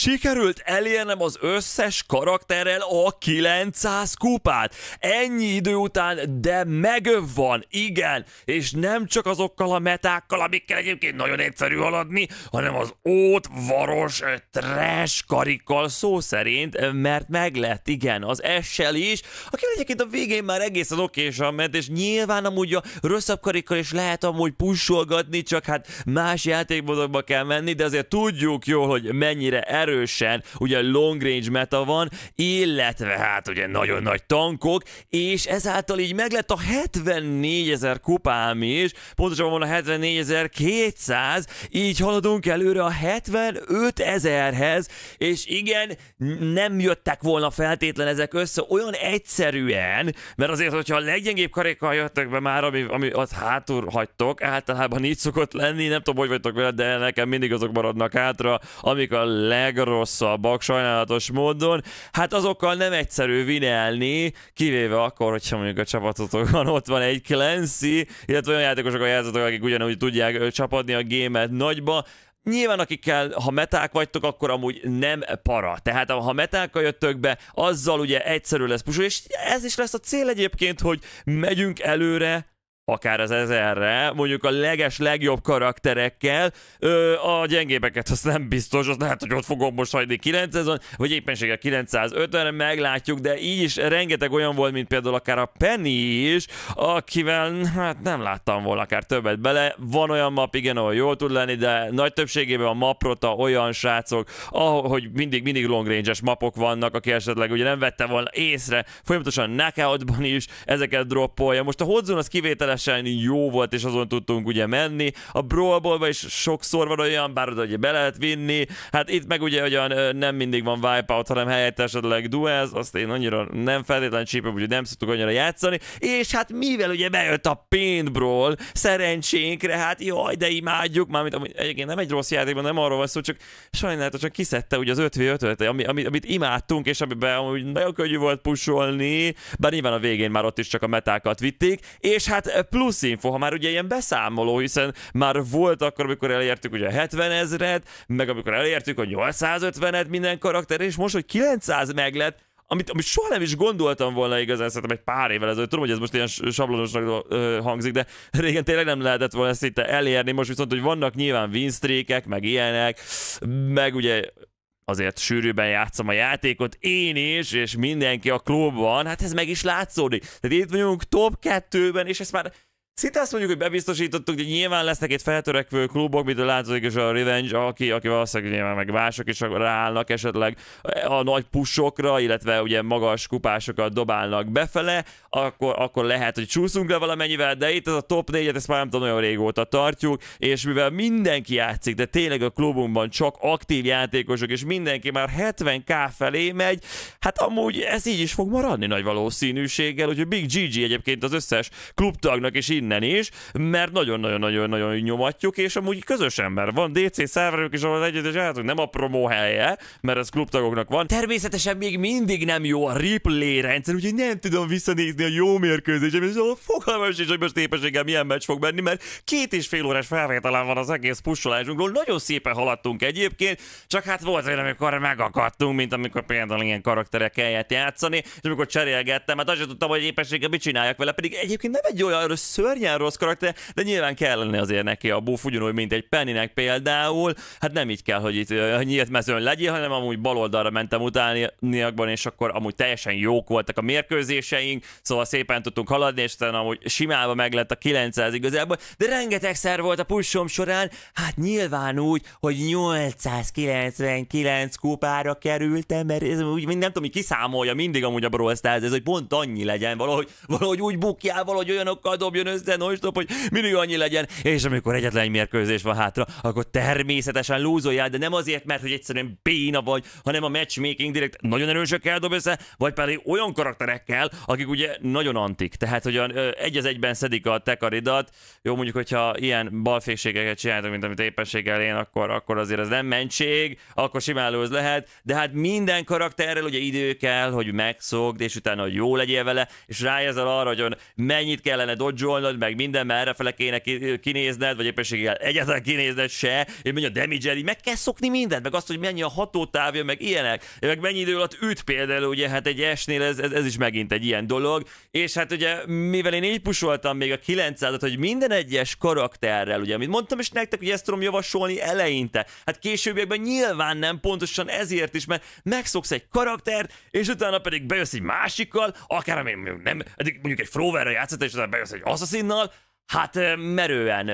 sikerült elérnem az összes karakterrel a 900 kupát. Ennyi idő után, de megvan, igen, és nem csak azokkal a metákkal, amikkel egyébként nagyon egyszerű haladni, hanem az ót, varos, trash karikkal szó szerint, mert meg lett, igen, az essel is, aki egyébként a végén már egészen okésan ment, és nyilván amúgy a rosszabb karikkal is lehet amúgy pusolgatni, csak hát más játékmódokba kell menni, de azért tudjuk jól, hogy mennyire erősen ugye long range meta van, illetve hát ugye nagyon nagy tankok, és ezáltal így meg lett a 74 ezer kupám is, pontosabban van a 74 200, így haladunk előre a 75 ezerhez, és igen, nem jöttek volna feltétlen ezek össze olyan egyszerűen, mert azért, hogyha a leggyengébb karékkal jöttek be már, ami, ami ott hátul hagytok, általában így szokott lenni, nem tudom, hogy vagytok vele, de nekem mindig azok maradnak hátra, amik a legrosszabbak sajnálatos módon. Hát azokkal nem egyszerű vinelni, kivéve akkor, hogyha mondjuk a csapatotokon ott van egy Clancy, illetve olyan játékosok a játszatok, akik ugyanúgy tudják csapadni a gémet nagyba, Nyilván akikkel, ha meták vagytok, akkor amúgy nem para. Tehát ha metákkal jöttök be, azzal ugye egyszerű lesz pusul, és ez is lesz a cél egyébként, hogy megyünk előre, akár az ezerre, mondjuk a leges legjobb karakterekkel, ö, a gyengébeket azt nem biztos, az lehet, hogy ott fogom most hagyni 900-on, vagy éppenséggel 950-re meglátjuk, de így is rengeteg olyan volt, mint például akár a Penny is, akivel hát nem láttam volna akár többet bele. Van olyan map, igen, ahol jól tud lenni, de nagy többségében a maprota olyan srácok, ahogy mindig, mindig long range-es mapok vannak, aki esetleg ugye nem vette volna észre, folyamatosan knockoutban is ezeket droppolja. Most a Hodzone az kivételes teljesen jó volt, és azon tudtunk ugye menni. A Brawlból is sokszor van olyan, bár oda ugye be lehet vinni. Hát itt meg ugye olyan nem mindig van wipeout, hanem helyett esetleg duels, azt én annyira nem feltétlenül csípem, úgyhogy nem szoktuk annyira játszani. És hát mivel ugye bejött a paintbrawl, szerencsénkre, hát jaj, de imádjuk, mármint ami, egyébként nem egy rossz játékban, nem arról van szó, csak sajnálatosan kiszedte ugye az 5 v 5 ami, amit, amit imádtunk, és amiben amúgy nagyon könnyű volt pusolni, bár nyilván a végén már ott is csak a metákat vitték, és hát plusz info, ha már ugye ilyen beszámoló, hiszen már volt akkor, amikor elértük ugye a 70 ezret, meg amikor elértük a 850-et minden karakter, és most, hogy 900 meg lett, amit, amit soha nem is gondoltam volna igazán, szerintem egy pár évvel ezelőtt. Tudom, hogy ez most ilyen sablonosnak hangzik, de régen tényleg nem lehetett volna ezt itt elérni. Most viszont, hogy vannak nyilván winstreakek, meg ilyenek, meg ugye azért sűrűben játszom a játékot, én is, és mindenki a klubban, hát ez meg is látszódik. Tehát itt vagyunk top 2-ben, és ezt már Szinte azt mondjuk, hogy bebiztosítottuk, hogy nyilván lesznek itt feltörekvő klubok, mint a látszik is a Revenge, aki, aki valószínűleg nyilván meg mások is ráállnak esetleg a nagy pusokra, illetve ugye magas kupásokat dobálnak befele, akkor, akkor lehet, hogy csúszunk le valamennyivel, de itt ez a top 4-et, ezt már nem tudom, olyan régóta tartjuk, és mivel mindenki játszik, de tényleg a klubunkban csak aktív játékosok, és mindenki már 70k felé megy, hát amúgy ez így is fog maradni nagy valószínűséggel, úgyhogy Big GG egyébként az összes klubtagnak is innen innen is, mert nagyon-nagyon-nagyon-nagyon nyomatjuk, és amúgy közös ember van, DC szerverők is, ahol együtt és nem a promó helye, mert ez klubtagoknak van. Természetesen még mindig nem jó a replay rendszer, úgyhogy nem tudom visszanézni a jó mérkőzésem, és a fogalmam is, hogy most éppenséggel milyen meccs fog menni, mert két és fél órás felvételen van az egész pusolásunkról, nagyon szépen haladtunk egyébként, csak hát volt olyan, amikor megakadtunk, mint amikor például ilyen karakterek kellett játszani, és amikor cserélgettem, hát azt sem tudtam, hogy éppenséggel mit csináljak vele, pedig egyébként nem egy olyan szörny szörnyen rossz karakter, de nyilván kellene azért neki a buff, ugyanúgy, mint egy Pennynek például. Hát nem így kell, hogy itt nyílt mezőn legyél, hanem amúgy baloldalra mentem utániakban, és akkor amúgy teljesen jók voltak a mérkőzéseink, szóval szépen tudtunk haladni, és aztán amúgy simálva meg lett a 900 igazából, de rengeteg szer volt a pushom során, hát nyilván úgy, hogy 899 kupára kerültem, mert ez úgy nem tudom, hogy kiszámolja mindig amúgy a Brawl Stars, ez hogy pont annyi legyen, valahogy, valahogy úgy bukjál, valahogy olyanokkal dobjon össze, de non-stop, hogy mindig annyi legyen, és amikor egyetlen egy mérkőzés van hátra, akkor természetesen lúzoljál, de nem azért, mert hogy egyszerűen béna vagy, hanem a matchmaking direkt nagyon erősökkel dob össze, vagy pedig olyan karakterekkel, akik ugye nagyon antik, tehát hogy egy az egyben szedik a tekaridat, jó mondjuk, hogyha ilyen balfékségeket csináltak, mint amit éppenséggel én, akkor, akkor azért ez nem mentség, akkor simán lehet, de hát minden karakterrel ugye idő kell, hogy megszokd, és utána jó legyél vele, és rájezzel arra, hogy mennyit kellene dodzsolnod, meg minden, mert errefele kéne kinézned, vagy éppenséggel egyáltalán kinézned se, és mennyi a damage meg kell szokni mindent, meg azt, hogy mennyi a hatótávja, meg ilyenek, meg mennyi idő alatt üt például, ugye, hát egy esnél ez, ez, ez is megint egy ilyen dolog, és hát ugye, mivel én így pusoltam még a 900-at, hogy minden egyes karakterrel, ugye, amit mondtam is nektek, hogy ezt tudom javasolni eleinte, hát későbbiekben nyilván nem, pontosan ezért is, mert megszoksz egy karaktert, és utána pedig bejössz egy másikkal, akár még nem, eddig mondjuk egy Froverre játszott, és utána bejössz egy Assassinnal, hát merően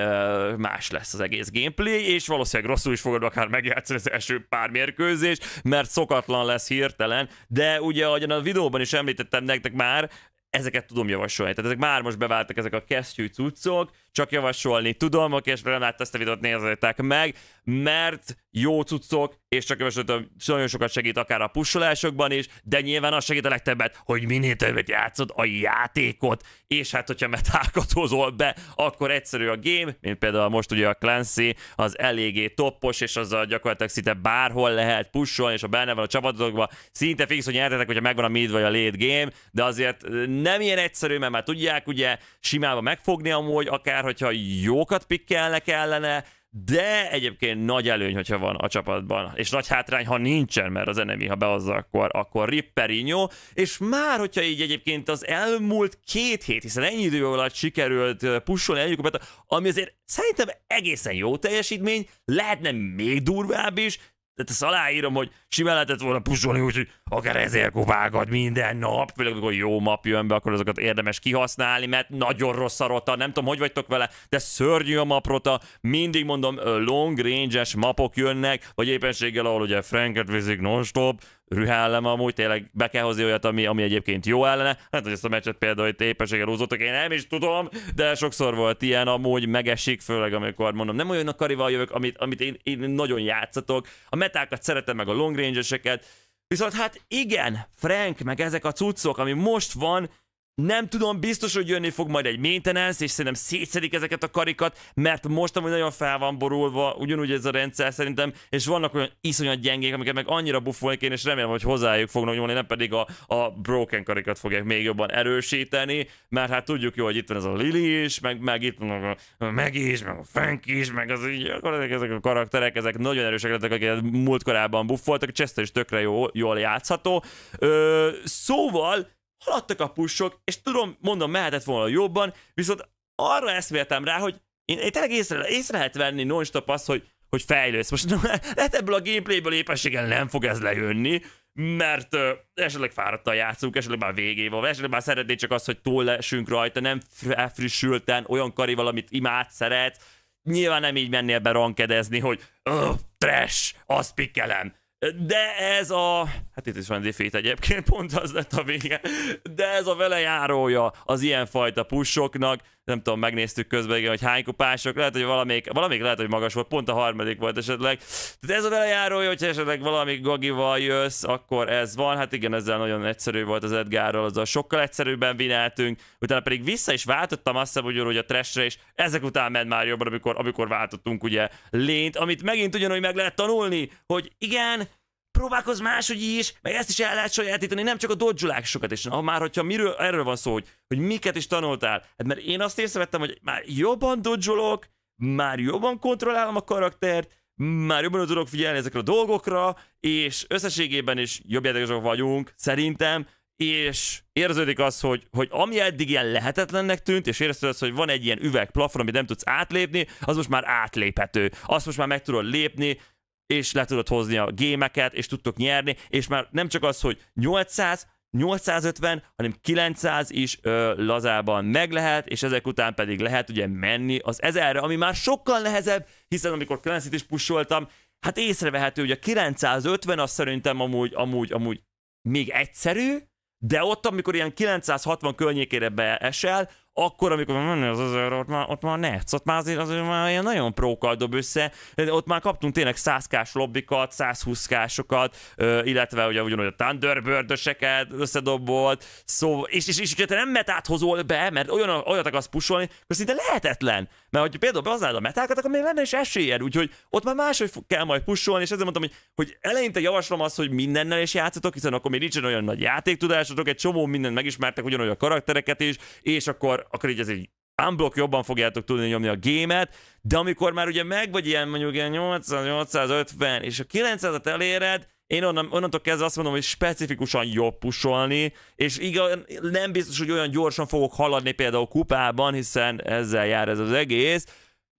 más lesz az egész gameplay, és valószínűleg rosszul is fogod akár megjátszani az első pár mérkőzés, mert szokatlan lesz hirtelen, de ugye, ahogyan a videóban is említettem nektek már, ezeket tudom javasolni. Tehát ezek már most beváltak ezek a kesztyű cuccok, csak javasolni tudom, oké, és Renát ezt a videót nézzétek meg, mert jó cuccok, és csak javasoltam, nagyon sokat segít akár a pusolásokban is, de nyilván az segít a legtöbbet, hogy minél többet játszod a játékot, és hát, hogyha metákat hozol be, akkor egyszerű a game, mint például most ugye a Clancy, az eléggé toppos, és azzal gyakorlatilag szinte bárhol lehet pusolni, és ha benne van a csapatokban, szinte fix, hogy nyertetek, hogyha megvan a mid vagy a late game, de azért nem ilyen egyszerű, mert már tudják ugye simában megfogni amúgy, akár hogyha jókat pikkelnek ellene, de egyébként nagy előny, hogyha van a csapatban, és nagy hátrány, ha nincsen, mert az enemi, ha behozza, akkor, akkor Ripperinho, és már, hogyha így egyébként az elmúlt két hét, hiszen ennyi idő alatt sikerült pusolni egy ami azért szerintem egészen jó teljesítmény, lehetne még durvább is, tehát ezt aláírom, hogy simán lehetett volna pusolni, úgyhogy akár ezért kupákat minden nap, főleg amikor jó map jön be, akkor azokat érdemes kihasználni, mert nagyon rossz a rota, nem tudom, hogy vagytok vele, de szörnyű a maprota, mindig mondom, long range-es mapok jönnek, vagy éppenséggel, ahol ugye Franket vizik non-stop, rühellem amúgy, tényleg be kell hozni olyat, ami, ami egyébként jó ellene. Hát, hogy ezt a meccset például itt éppenséggel húzottak, én nem is tudom, de sokszor volt ilyen, amúgy megesik, főleg amikor mondom, nem olyan a karival jövök, amit, amit én, én nagyon játszatok. A metákat szeretem, meg a long range-eseket, Viszont hát igen, Frank, meg ezek a cuccok, ami most van, nem tudom, biztos, hogy jönni fog majd egy maintenance, és szerintem szétszedik ezeket a karikat, mert most amúgy nagyon fel van borulva, ugyanúgy ez a rendszer szerintem, és vannak olyan iszonyat gyengék, amiket meg annyira buffolni kéne, és remélem, hogy hozzájuk fognak nyúlni, nem pedig a, a broken karikat fogják még jobban erősíteni, mert hát tudjuk jó, hogy itt van ez a Lily is, meg, meg itt van a Meg is, meg a Frank is, meg az így, ezek a karakterek, ezek nagyon erősek lettek, akiket múltkorában buffoltak, Chester is tökre jó, jól játszható. Ö, szóval haladtak a pushok, és tudom, mondom, mehetett volna jobban, viszont arra eszméltem rá, hogy én, én tényleg észre, észre lehet venni non-stop azt, hogy, hogy fejlődsz. Most lehet ebből a gameplayből épességgel nem fog ez lejönni, mert uh, esetleg fáradtan játszunk, esetleg már végével, esetleg már szeretnéd csak azt, hogy túl lesünk rajta, nem frissülten, olyan karival, amit imád, szeret. Nyilván nem így mennél be rankedezni, hogy trash, azt pikkelem de ez a... Hát itt is van defeat egyébként, pont az lett a vége. De ez a vele járója az ilyenfajta pushoknak. Nem tudom, megnéztük közben, igen, hogy hány kupások. Lehet, hogy valamelyik, valamelyik lehet, hogy magas volt, pont a harmadik volt esetleg. Tehát ez a vele járója, hogyha esetleg valami gagival jössz, akkor ez van. Hát igen, ezzel nagyon egyszerű volt az Edgarral, azzal sokkal egyszerűbben vináltunk. Utána pedig vissza is váltottam azt hiszem, hogy a trashre, és ezek után ment már jobban, amikor, amikor váltottunk ugye lént, amit megint ugyanúgy meg lehet tanulni, hogy igen, próbálkozz máshogy is, meg ezt is el lehet sajátítani, nem csak a dodgeolásokat is. Ha már, hogyha miről, erről van szó, hogy, hogy miket is tanultál. Hát mert én azt észrevettem, hogy már jobban dodgeolok, már jobban kontrollálom a karaktert, már jobban tudok figyelni ezekre a dolgokra, és összességében is jobb játékosok vagyunk, szerintem, és érződik az, hogy, hogy ami eddig ilyen lehetetlennek tűnt, és érzed az, hogy van egy ilyen üvegplafon, amit nem tudsz átlépni, az most már átléphető. Azt most már meg tudod lépni, és le tudod hozni a gémeket, és tudtok nyerni, és már nem csak az, hogy 800, 850, hanem 900 is ö, lazában meg lehet, és ezek után pedig lehet ugye menni az 1000-re, ami már sokkal nehezebb, hiszen amikor 9 is pusoltam, hát észrevehető, hogy a 950 az szerintem amúgy, amúgy, amúgy még egyszerű, de ott, amikor ilyen 960 környékére beesel, akkor, amikor menni az azért, ott már, ott már netsz, ott már azért, azért már ilyen nagyon prókkal dob össze, ott már kaptunk tényleg 100-kás lobbikat, 120-kásokat, illetve ugye ugyanúgy a Thunderbird-öseket összedobolt, szóval, és, és, és, és te nem metát hozol be, mert olyan, olyat akarsz pusolni, hogy szinte lehetetlen. Mert hogy például behoznád a metákat, akkor még lenne is esélyed, úgyhogy ott már máshogy kell majd pusolni, és ezért mondtam, hogy, hogy eleinte javaslom azt, hogy mindennel is játszatok, hiszen akkor még nincsen olyan nagy játéktudásotok, egy csomó mindent megismertek, ugyanolyan karaktereket is, és akkor akkor, így ez egy unblock jobban fogjátok tudni nyomni a gémet, de amikor már ugye meg vagy ilyen mondjuk ilyen 800-850, és a 900-at eléred, én onnan, onnantól kezdve azt mondom, hogy specifikusan jobb pusolni, és igaz, nem biztos, hogy olyan gyorsan fogok haladni például kupában, hiszen ezzel jár ez az egész,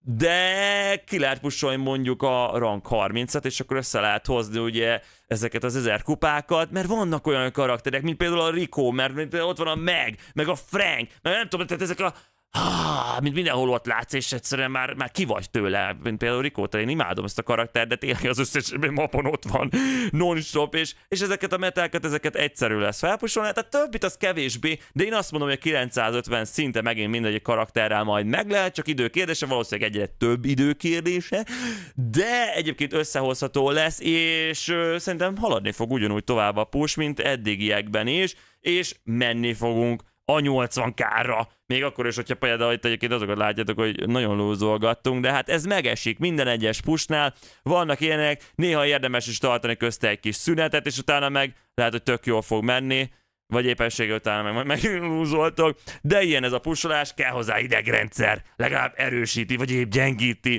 de ki lehet pusolni mondjuk a rang 30-at, és akkor össze lehet hozni ugye ezeket az ezer kupákat, mert vannak olyan karakterek, mint például a Rico, mert például ott van a Meg, meg a Frank, meg nem tudom, tehát ezek a ah, mint mindenhol ott látsz, és egyszerűen már, már ki vagy tőle, mint például Rikóta, én imádom ezt a karaktert, de tényleg az összes mapon ott van non-stop, és, és ezeket a metákat, ezeket egyszerű lesz felpusolni, tehát többit az kevésbé, de én azt mondom, hogy a 950 szinte megint mindegyik karakterrel majd meg lehet, csak időkérdése, valószínűleg egyre több időkérdése, de egyébként összehozható lesz, és ö, szerintem haladni fog ugyanúgy tovább a push, mint eddigiekben is, és menni fogunk a 80 kárra. Még akkor is, hogyha például itt egyébként azokat látjátok, hogy nagyon lózolgattunk, de hát ez megesik minden egyes pusnál. Vannak ilyenek, néha érdemes is tartani közte egy kis szünetet, és utána meg lehet, hogy tök jól fog menni vagy éppenséggel utána meg meglúzoltok, de ilyen ez a pusolás, kell hozzá idegrendszer, legalább erősíti, vagy épp gyengíti